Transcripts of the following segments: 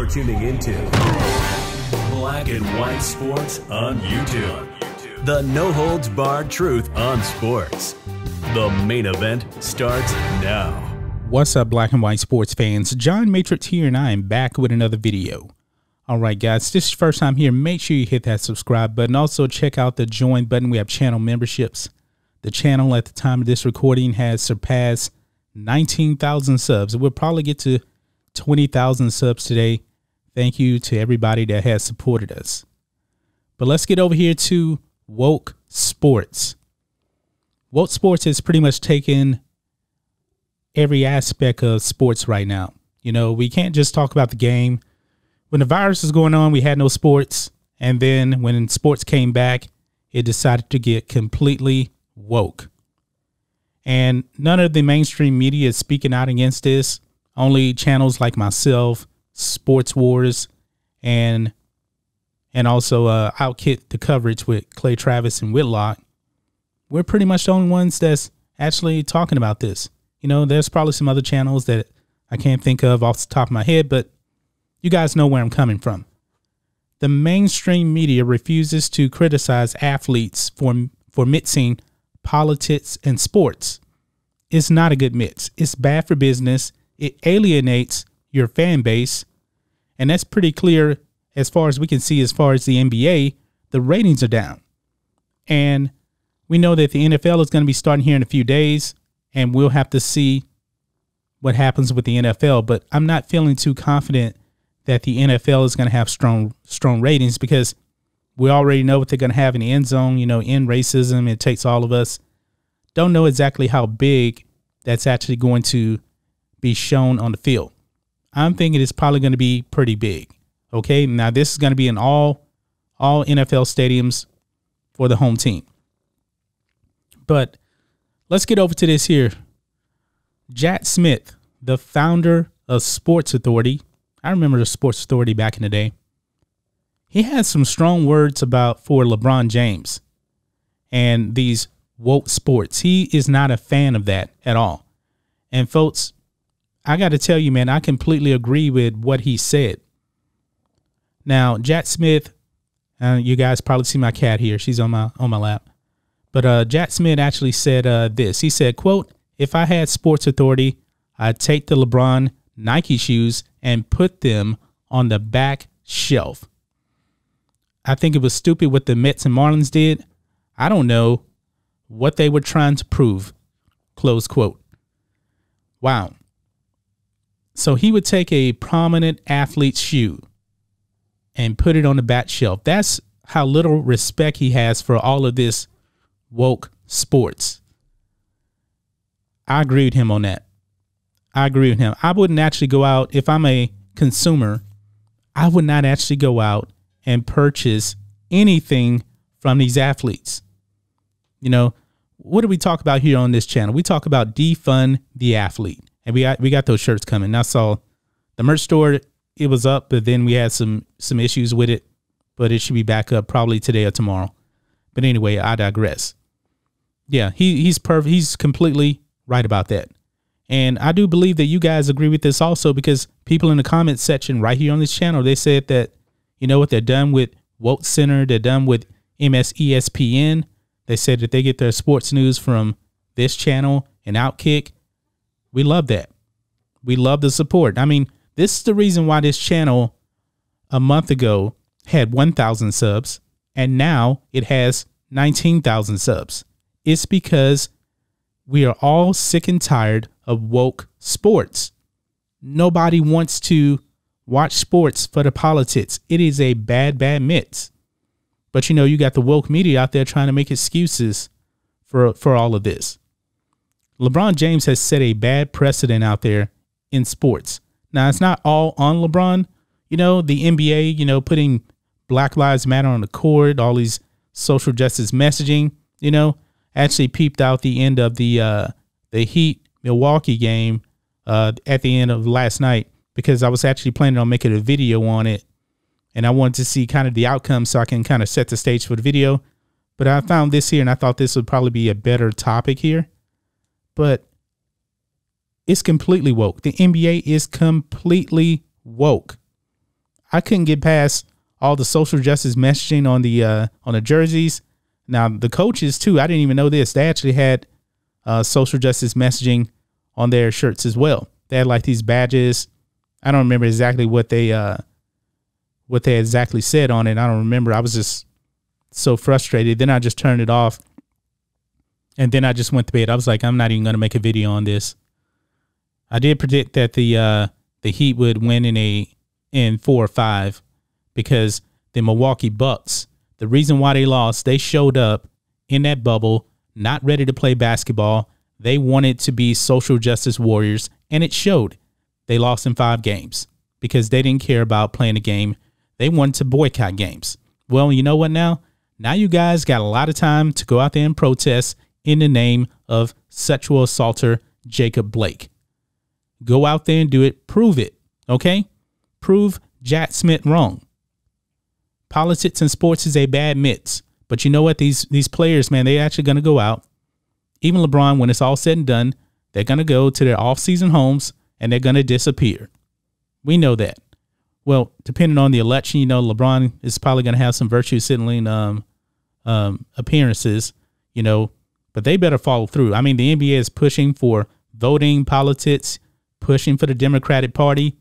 You're tuning into Black and White Sports on YouTube. The no holds barred truth on sports. The main event starts now. What's up, black and white sports fans? John Matrix here, and I am back with another video. All right, guys, this is your first time here. Make sure you hit that subscribe button. Also, check out the join button. We have channel memberships. The channel at the time of this recording has surpassed 19,000 subs. We'll probably get to 20,000 subs today. Thank you to everybody that has supported us. But let's get over here to woke sports. Woke sports has pretty much taken every aspect of sports right now. You know, we can't just talk about the game. When the virus was going on, we had no sports. And then when sports came back, it decided to get completely woke. And none of the mainstream media is speaking out against this. Only channels like myself, Sports Wars, and and also uh, Outkick the coverage with Clay Travis and Whitlock. We're pretty much the only ones that's actually talking about this. You know, there's probably some other channels that I can't think of off the top of my head, but you guys know where I'm coming from. The mainstream media refuses to criticize athletes for for mixing politics and sports. It's not a good mix. It's bad for business it alienates your fan base. And that's pretty clear as far as we can see, as far as the NBA, the ratings are down. And we know that the NFL is going to be starting here in a few days, and we'll have to see what happens with the NFL. But I'm not feeling too confident that the NFL is going to have strong strong ratings because we already know what they're going to have in the end zone. You know, in racism, it takes all of us. Don't know exactly how big that's actually going to be shown on the field. I'm thinking it's probably going to be pretty big. Okay, now this is going to be in all all NFL stadiums for the home team. But let's get over to this here. Jack Smith, the founder of Sports Authority. I remember the Sports Authority back in the day. He had some strong words about for LeBron James and these woke sports. He is not a fan of that at all. And folks, I got to tell you, man, I completely agree with what he said. Now, Jack Smith, uh, you guys probably see my cat here. She's on my on my lap. But uh, Jack Smith actually said uh, this. He said, "quote If I had Sports Authority, I'd take the LeBron Nike shoes and put them on the back shelf. I think it was stupid what the Mets and Marlins did. I don't know what they were trying to prove." Close quote. Wow. So he would take a prominent athlete's shoe and put it on the back shelf. That's how little respect he has for all of this woke sports. I agree with him on that. I agree with him. I wouldn't actually go out if I'm a consumer. I would not actually go out and purchase anything from these athletes. You know, what do we talk about here on this channel? We talk about defund the athlete and we got we got those shirts coming. Now, so the merch store it was up, but then we had some some issues with it, but it should be back up probably today or tomorrow. But anyway, I digress. Yeah, he he's perfect. He's completely right about that. And I do believe that you guys agree with this also because people in the comment section right here on this channel, they said that, you know what, they're done with Woke Center, they're done with MSESPN. They said that they get their sports news from this channel and Outkick. We love that. We love the support. I mean, this is the reason why this channel a month ago had 1,000 subs and now it has 19,000 subs. It's because we are all sick and tired of woke sports. Nobody wants to watch sports for the politics. It is a bad, bad mix. But you know, you got the woke media out there trying to make excuses for for all of this. LeBron James has set a bad precedent out there in sports. Now, it's not all on LeBron. You know, the NBA, you know, putting Black Lives Matter on the court, all these social justice messaging, you know, actually peeped out the end of the uh, the Heat Milwaukee game uh, at the end of last night because I was actually planning on making a video on it and I wanted to see kind of the outcome so I can kind of set the stage for the video. But I found this here and I thought this would probably be a better topic here but it's completely woke. The NBA is completely woke. I couldn't get past all the social justice messaging on the uh, on the jerseys. Now the coaches too. I didn't even know this. They actually had uh, social justice messaging on their shirts as well. They had like these badges. I don't remember exactly what they uh, what they exactly said on it. I don't remember. I was just so frustrated. Then I just turned it off. And then I just went to bed. I was like, I'm not even going to make a video on this. I did predict that the uh, the Heat would win in a in four or five because the Milwaukee Bucks, the reason why they lost, they showed up in that bubble not ready to play basketball. They wanted to be social justice warriors, and it showed. They lost in five games because they didn't care about playing a game. They wanted to boycott games. Well, you know what now? Now you guys got a lot of time to go out there and protest in the name of sexual assaulter Jacob Blake. Go out there and do it. Prove it. Okay? Prove Jack Smith wrong. Politics and sports is a bad mix. But you know what? These these players, man, they're actually gonna go out. Even LeBron, when it's all said and done, they're gonna go to their off-season homes and they're gonna disappear. We know that. Well, depending on the election, you know, LeBron is probably gonna have some virtue signaling um, um, appearances, you know, but they better follow through. I mean, the NBA is pushing for voting politics, pushing for the Democratic Party.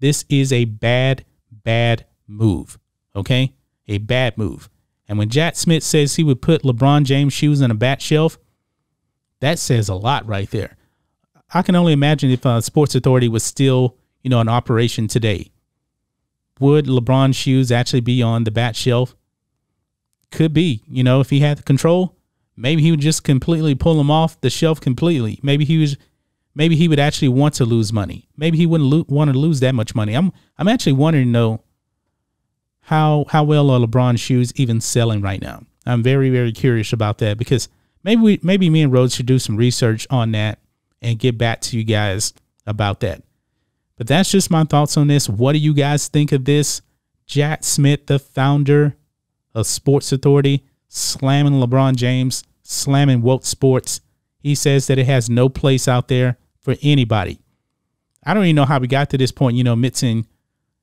This is a bad, bad move. Okay? A bad move. And when Jack Smith says he would put LeBron James' shoes in a bat shelf, that says a lot right there. I can only imagine if a Sports Authority was still, you know, in operation today. Would LeBron's shoes actually be on the bat shelf? Could be. You know, if he had the control, maybe he would just completely pull them off the shelf completely. Maybe he was maybe he would actually want to lose money. Maybe he wouldn't lo- want to lose that much money. I'm I'm actually wondering though how how well are LeBron shoes even selling right now? I'm very very curious about that because maybe we maybe me and Rhodes should do some research on that and get back to you guys about that. But that's just my thoughts on this. What do you guys think of this? Jack Smith, the founder of Sports Authority, slamming LeBron James, slamming woke sports. He says that it has no place out there for anybody. I don't even know how we got to this point, you know, mixing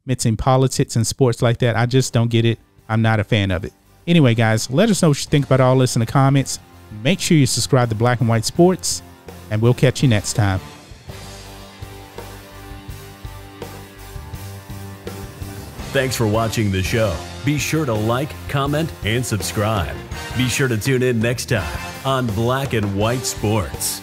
mixing politics and sports like that. I just don't get it. I'm not a fan of it. Anyway, guys, let us know what you think about all this in the comments. Make sure you subscribe to Black and White Sports, and we'll catch you next time. Thanks for watching the show. Be sure to like, comment, and subscribe. Be sure to tune in next time on Black and White Sports.